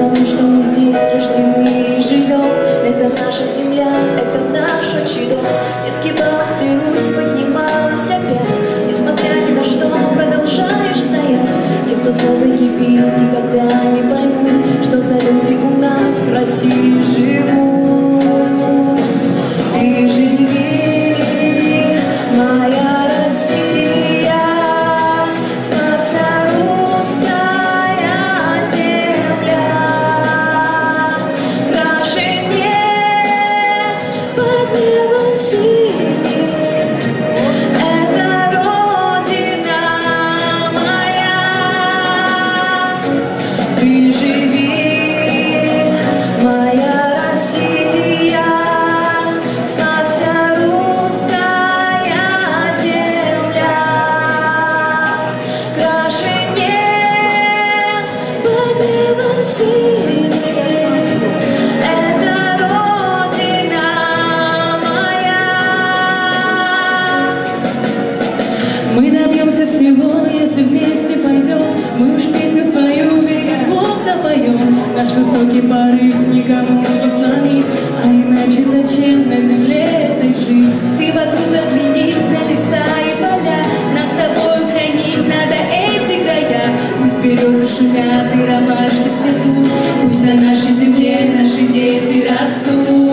Потому что мы здесь рождены и живем. Это наша земля, это наш отчий дом Не сгибалась ты, Русь, поднималась опять. Несмотря ни на что, продолжаешь стоять. Те, кто злобой кипит, никогда не поймут Что за люди у нас в России живут. Ты живи, but never see. боимся всего, если вместе пойдем, мы уж песню свою перед Бог напоем. Наш высокий порыв никому не сломит, а иначе зачем на земле этой жить? Ты вокруг оглянись на леса и поля, нам с тобой хранить надо эти края. Пусть березы шумят и ромашки цветут, пусть на нашей земле наши дети растут.